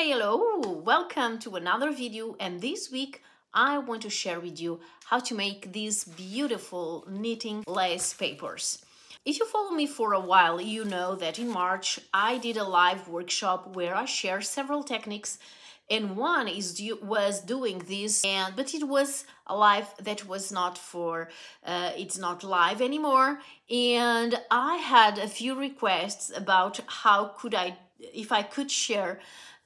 Hello, welcome to another video and this week I want to share with you how to make these beautiful knitting lace papers. If you follow me for a while, you know that in March I did a live workshop where I share several techniques and one is was doing this and but it was a live that was not for uh, it's not live anymore and I had a few requests about how could I if I could share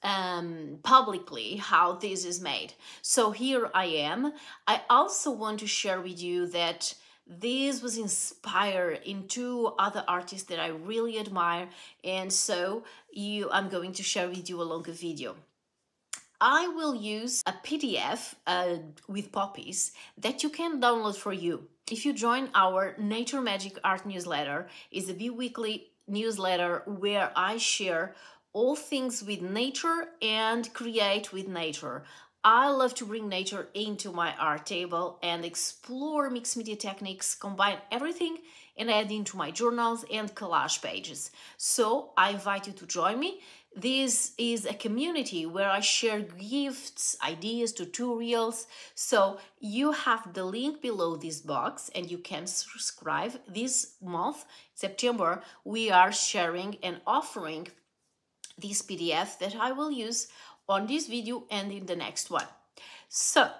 um, publicly how this is made. So here I am. I also want to share with you that this was inspired in two other artists that I really admire and so you I'm going to share with you a longer video. I will use a PDF uh, with poppies that you can download for you. If you join our Nature Magic Art newsletter, is a bi-weekly newsletter where I share all things with nature and create with nature. I love to bring nature into my art table and explore mixed media techniques, combine everything and add into my journals and collage pages. So I invite you to join me. This is a community where I share gifts, ideas, tutorials. So you have the link below this box and you can subscribe. This month, September, we are sharing and offering this PDF that I will use on this video and in the next one. So,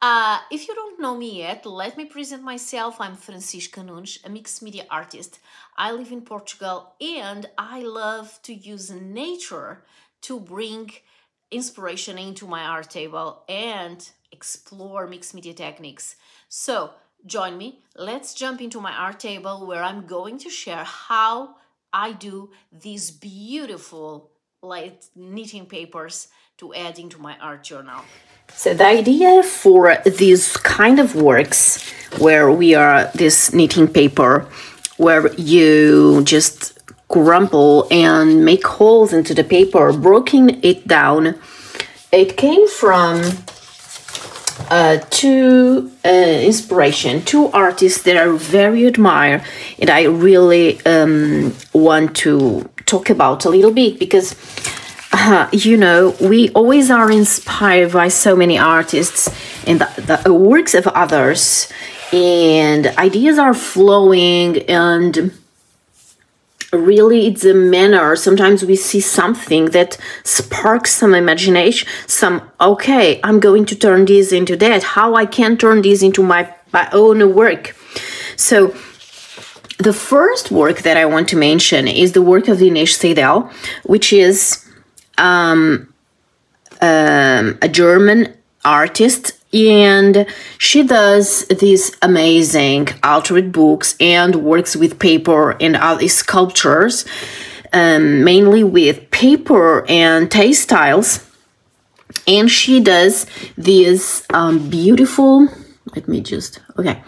uh, if you don't know me yet, let me present myself. I'm Francisca Nunes, a mixed media artist. I live in Portugal and I love to use nature to bring inspiration into my art table and explore mixed media techniques. So, join me. Let's jump into my art table where I'm going to share how I do these beautiful light knitting papers to add into my art journal. So the idea for these kind of works where we are this knitting paper where you just crumple and make holes into the paper, broken it down, it came from uh, two uh, inspiration, two artists that I very admire, and I really um, want to talk about a little bit because, uh, you know, we always are inspired by so many artists and the, the works of others, and ideas are flowing and really it's a manner. Sometimes we see something that sparks some imagination some okay i'm going to turn this into that. How i can turn this into my my own work. So the first work that i want to mention is the work of Ines Seidel which is um, um, a german artist and she does these amazing altered books and works with paper and other sculptures um, mainly with paper and textiles and she does these um, beautiful let me just okay.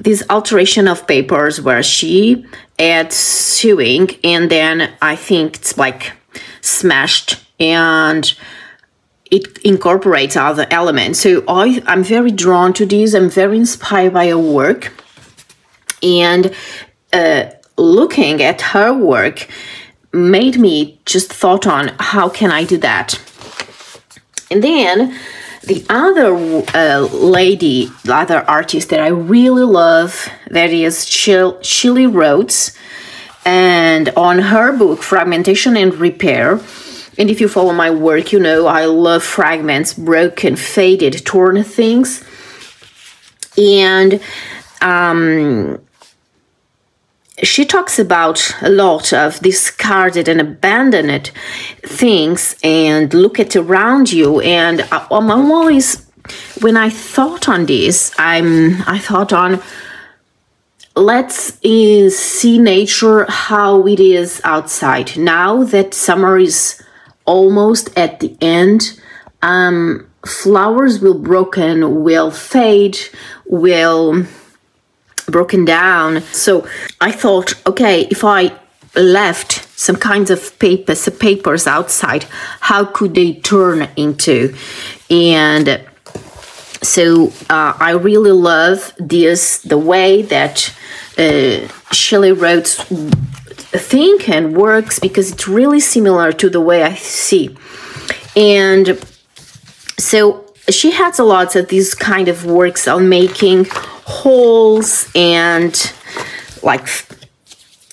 This alteration of papers where she adds sewing and then i think it's like smashed and it incorporates other elements. So I, I'm very drawn to this. I'm very inspired by her work. And uh, looking at her work made me just thought on how can I do that. And then the other uh, lady, the other artist that I really love, that is Shelley Rhodes. And on her book, Fragmentation and Repair, and if you follow my work, you know I love fragments, broken, faded, torn things. And um, she talks about a lot of discarded and abandoned things and look at around you. And I'm always, when I thought on this, I'm, I thought on, let's uh, see nature how it is outside. Now that summer is almost at the end, um, flowers will broken, will fade, will broken down. So I thought, okay, if I left some kinds of papers, papers outside, how could they turn into? And so uh, I really love this, the way that uh, Shelley Rhodes think and works because it's really similar to the way I see. And so she has a lot of these kind of works on making holes and like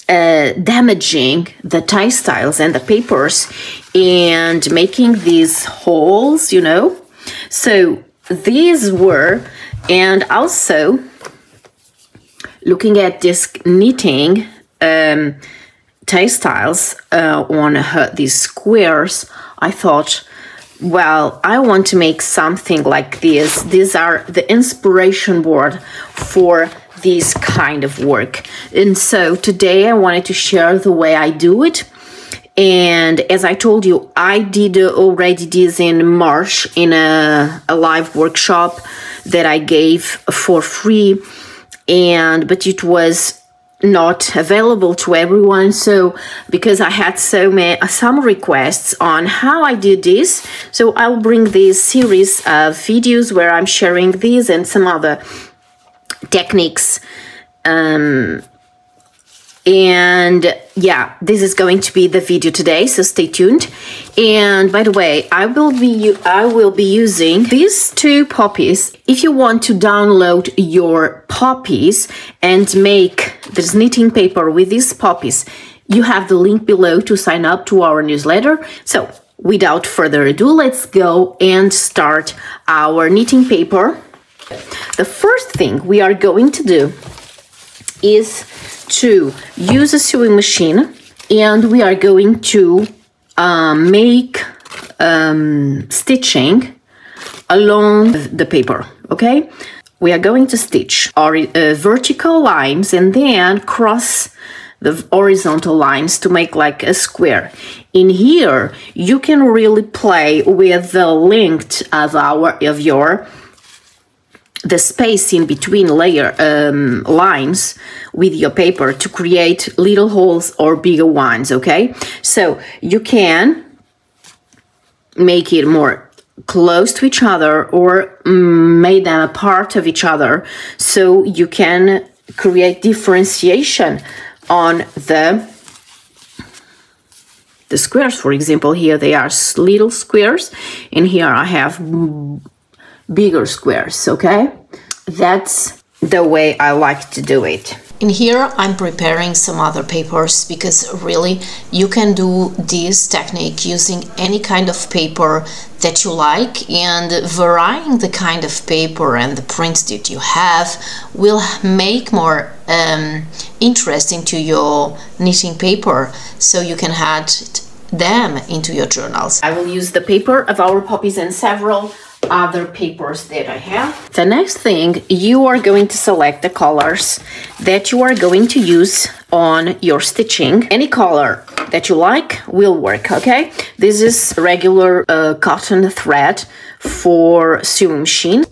uh, damaging the textiles and the papers and making these holes, you know. So these were, and also looking at this knitting um, textiles uh, on her, these squares, I thought, well, I want to make something like this. These are the inspiration board for this kind of work. And so today I wanted to share the way I do it. And as I told you, I did already this in March in a, a live workshop that I gave for free. And but it was not available to everyone so because i had so many some requests on how i did this so i'll bring this series of videos where i'm sharing these and some other techniques um, and yeah this is going to be the video today so stay tuned. And by the way i will be i will be using these two poppies. If you want to download your poppies and make this knitting paper with these poppies you have the link below to sign up to our newsletter. So without further ado let's go and start our knitting paper. The first thing we are going to do is to use a sewing machine and we are going to um, make um, stitching along the paper okay? We are going to stitch our uh, vertical lines and then cross the horizontal lines to make like a square. In here you can really play with the length of our of your the space in between layer um, lines with your paper to create little holes or bigger ones okay? So you can make it more close to each other or um, make them a part of each other. So you can create differentiation on the the squares. For example here they are little squares and here I have bigger squares, okay? That's the way I like to do it. In here I'm preparing some other papers because really you can do this technique using any kind of paper that you like and varying the kind of paper and the prints that you have will make more um, interesting to your knitting paper so you can add them into your journals. I will use the paper of our poppies and several other papers that I have. The next thing, you are going to select the colors that you are going to use on your stitching. Any color that you like will work, okay? This is regular uh, cotton thread for sewing machine.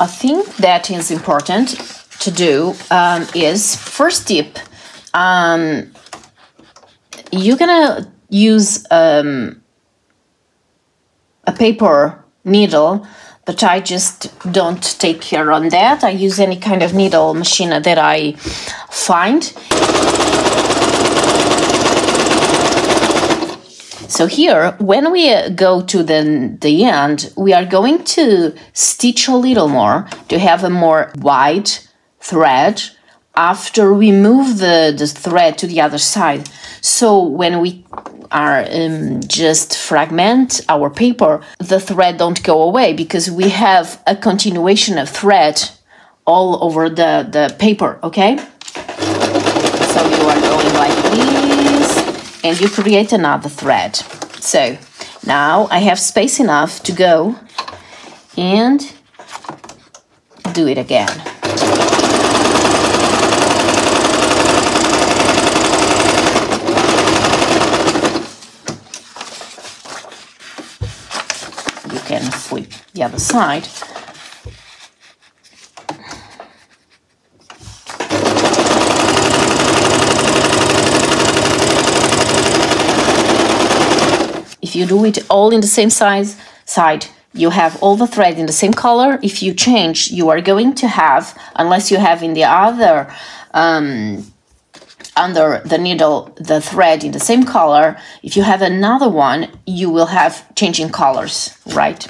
A thing that is important to do um, is first tip um, you're gonna use um, a paper needle but I just don't take care on that. I use any kind of needle machine that I find. So here, when we go to the, the end, we are going to stitch a little more to have a more wide thread after we move the, the thread to the other side. So when we are um, just fragment our paper, the thread don't go away because we have a continuation of thread all over the, the paper, okay? So you are going like this and you create another thread. So now I have space enough to go and do it again. The other side. If you do it all in the same size side, you have all the thread in the same color. If you change, you are going to have, unless you have in the other um, under the needle the thread in the same color. If you have another one, you will have changing colors, right?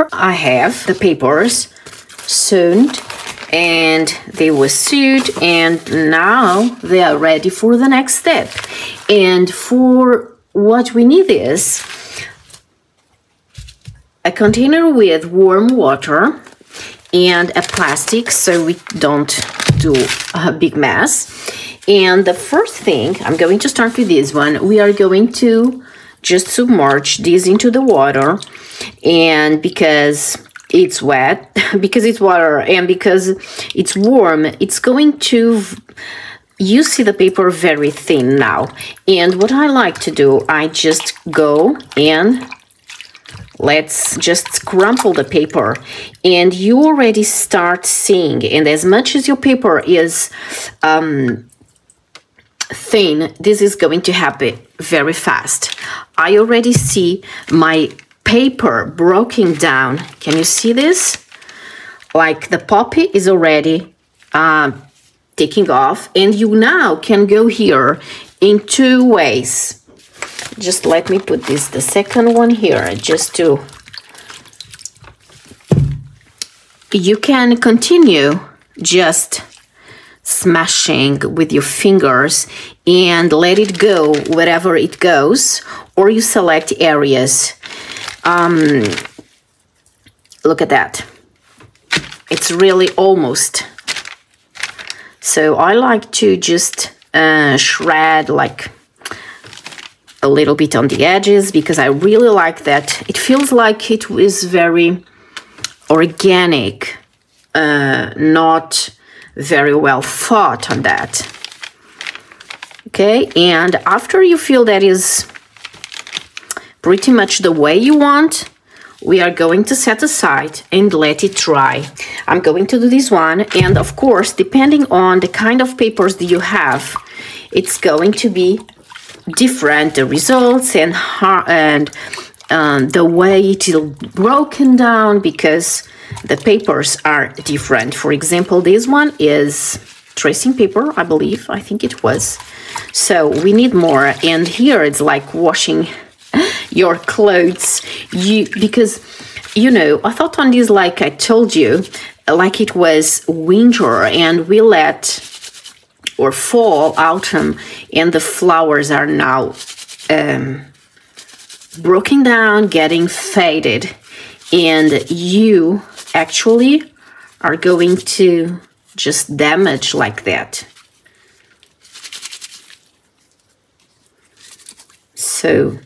Here I have the papers sewn and they were sewed and now they are ready for the next step. And for what we need is a container with warm water and a plastic so we don't do a big mess. And the first thing I'm going to start with this one. We are going to just submerge this into the water. And because it's wet because it's water and because it's warm it's going to you see the paper very thin now. And what I like to do I just go and let's just crumple the paper. And you already start seeing and as much as your paper is um, thin this is going to happen very fast I already see my paper broken down. Can you see this? Like the poppy is already uh, taking off and you now can go here in two ways. Just let me put this, the second one here, just to... You can continue just smashing with your fingers and let it go wherever it goes or you select areas um, look at that. It's really almost. So I like to just uh, shred like a little bit on the edges because I really like that. It feels like it was very organic, uh, not very well thought on that. Okay, and after you feel that is pretty much the way you want, we are going to set aside and let it dry. I'm going to do this one and of course depending on the kind of papers that you have it's going to be different the results and and um, the way it is broken down because the papers are different. For example, this one is tracing paper, I believe. I think it was. So we need more. And here it's like washing your clothes you because you know i thought on this like i told you like it was winter and we let or fall autumn and the flowers are now um, broken down getting faded and you actually are going to just damage like that. So,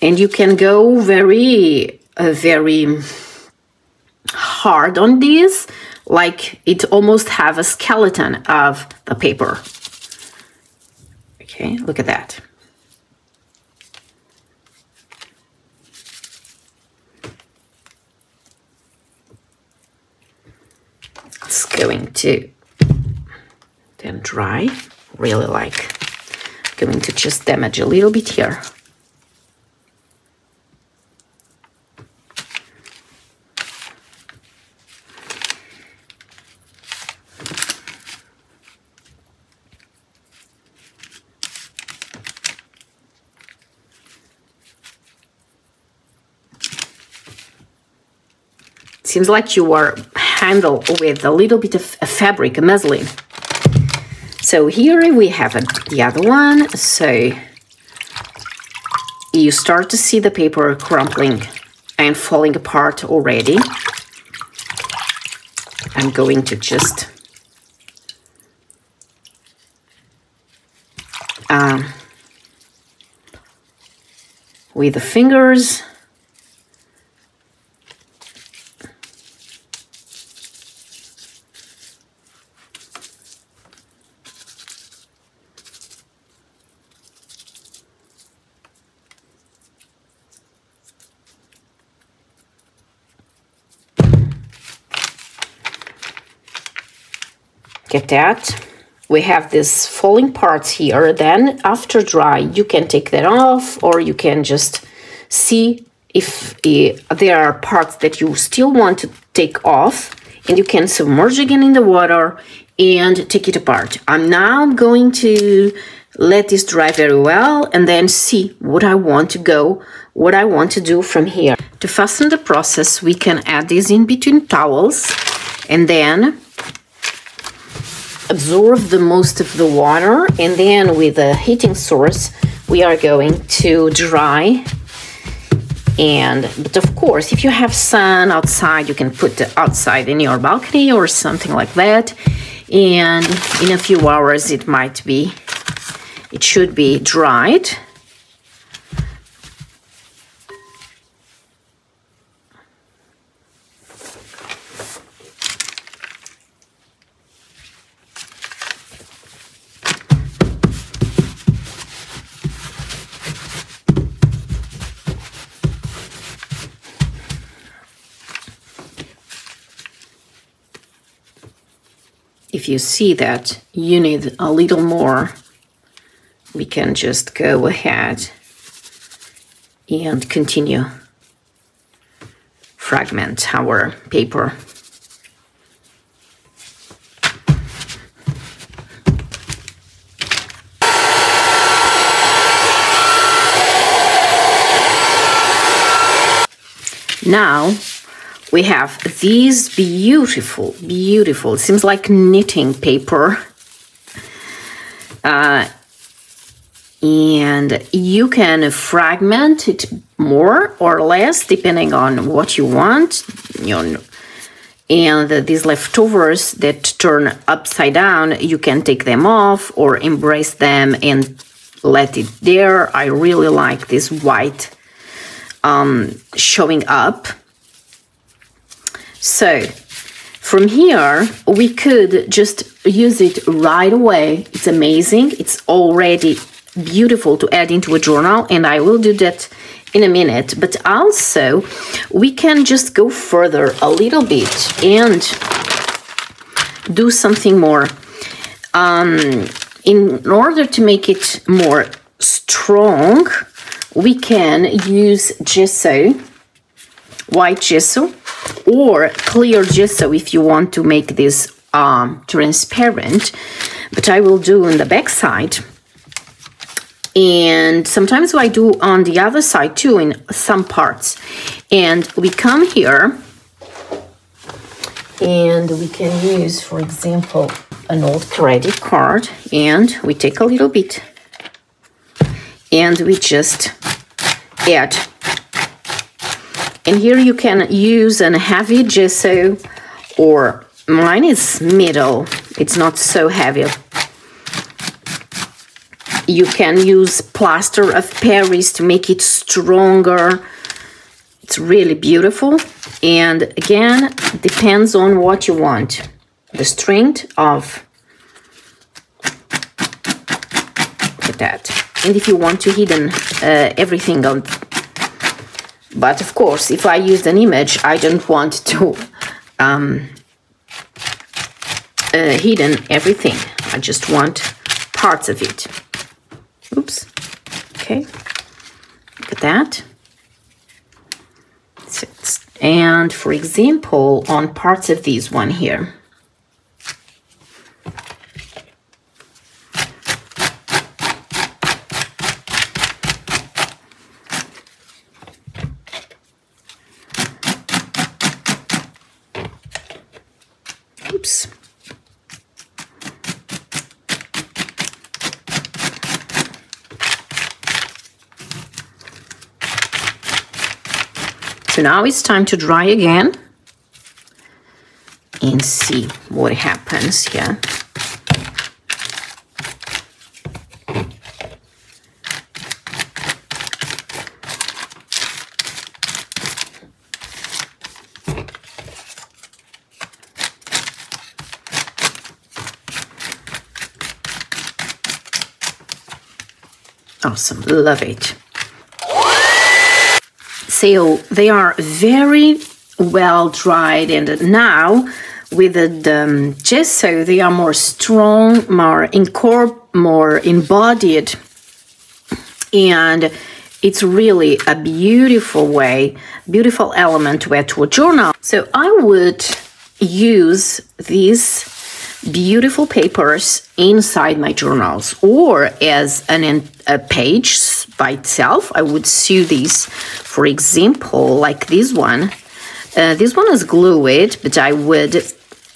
and you can go very, uh, very hard on this, like it almost have a skeleton of the paper. Okay, look at that. It's going to then dry, really like going to just damage a little bit here. Seems like you are handled with a little bit of fabric, a muslin. So here we have the other one. So you start to see the paper crumpling and falling apart already. I'm going to just um, with the fingers that. We have these falling parts here then after dry you can take that off or you can just see if uh, there are parts that you still want to take off and you can submerge again in the water and take it apart. I'm now going to let this dry very well and then see what i want to go what i want to do from here. To fasten the process we can add this in between towels and then absorb the most of the water and then with a heating source we are going to dry. And but of course if you have sun outside you can put it outside in your balcony or something like that. And in a few hours it might be it should be dried if you see that you need a little more, we can just go ahead and continue fragment our paper. Now we have these beautiful, beautiful, seems like knitting paper. Uh, and you can fragment it more or less depending on what you want. You know, and these leftovers that turn upside down, you can take them off or embrace them and let it there. I really like this white um, showing up so from here, we could just use it right away. It's amazing. It's already beautiful to add into a journal, and I will do that in a minute. But also, we can just go further a little bit and do something more. Um, in order to make it more strong, we can use gesso, white gesso, or clear gesso if you want to make this um, transparent. But I will do on the back side. And sometimes I do on the other side too in some parts. And we come here and we can use for example an old credit card and we take a little bit. And we just add And here you can use a heavy gesso or mine is middle. It's not so heavy. You can use plaster of Paris to make it stronger. It's really beautiful. And again, depends on what you want. The strength of that. And if you want to hidden uh, everything on but of course, if I used an image, I don't want to um, uh, hidden everything. I just want parts of it. Oops. Okay. Look at that. And for example, on parts of this one here, So now it's time to dry again and see what happens here. Awesome, love it. So they are very well dried and now with the um, gesso they are more strong, more incorp more embodied and it's really a beautiful way, beautiful element to add to a journal. So I would use these beautiful papers inside my journals or as an a page by itself. I would sew these for example like this one. Uh, this one is glued but i would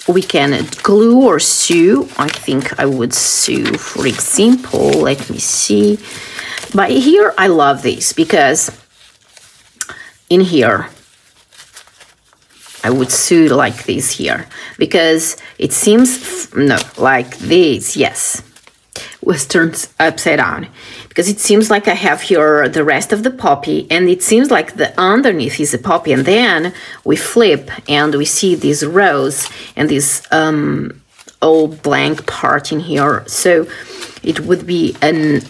we can glue or sew. I think i would sew for example let me see. But here i love this because in here I would sew like this here. Because it seems no like this yes was turned upside down. Because it seems like I have here the rest of the poppy and it seems like the underneath is a poppy. And then we flip and we see this rose and this um, old blank part in here. So it would be an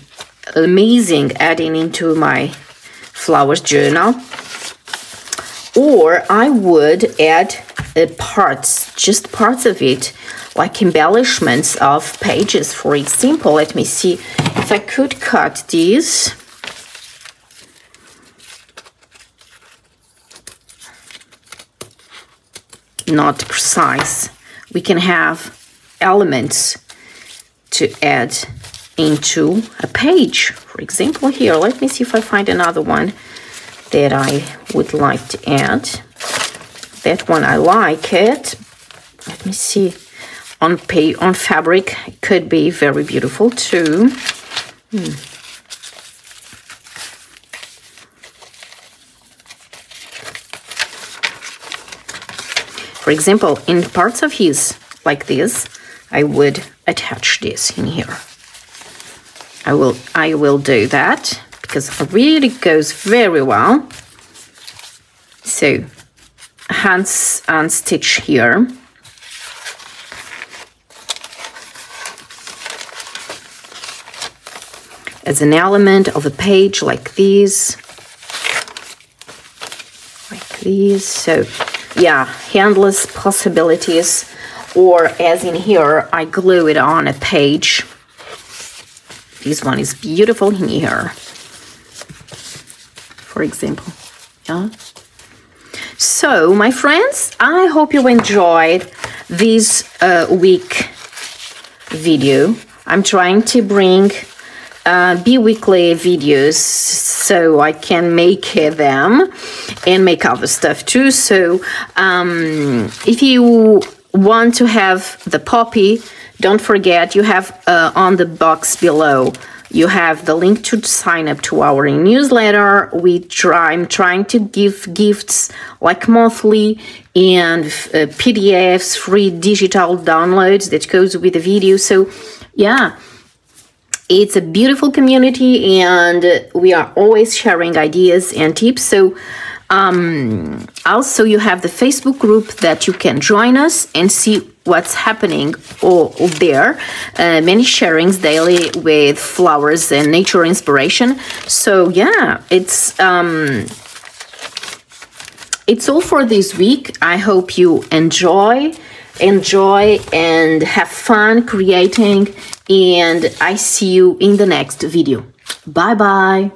amazing adding into my flowers journal or I would add uh, parts, just parts of it, like embellishments of pages. For example, let me see if I could cut these. Not precise. We can have elements to add into a page. For example, here, let me see if I find another one that I would like to add. That one I like it. Let me see. On pay on fabric it could be very beautiful too. Hmm. For example, in parts of his like this, I would attach this in here. I will I will do that because it really goes very well. So hands and stitch here. As an element of a page like these. Like these. So yeah, endless possibilities. Or as in here, I glue it on a page. This one is beautiful here for example. Yeah. So, my friends, I hope you enjoyed this uh, week video. I'm trying to bring uh, bi-weekly videos so I can make them and make other stuff too. So, um, if you want to have the poppy, don't forget you have uh, on the box below you have the link to sign up to our newsletter. We try, I'm trying to give gifts like monthly and uh, PDFs, free digital downloads that goes with the video. So yeah, it's a beautiful community and we are always sharing ideas and tips. So um, also, you have the Facebook group that you can join us and see what's happening all, there. Uh, many sharings daily with flowers and nature inspiration. So yeah, it's um, it's all for this week. I hope you enjoy, enjoy, and have fun creating. And I see you in the next video. Bye bye.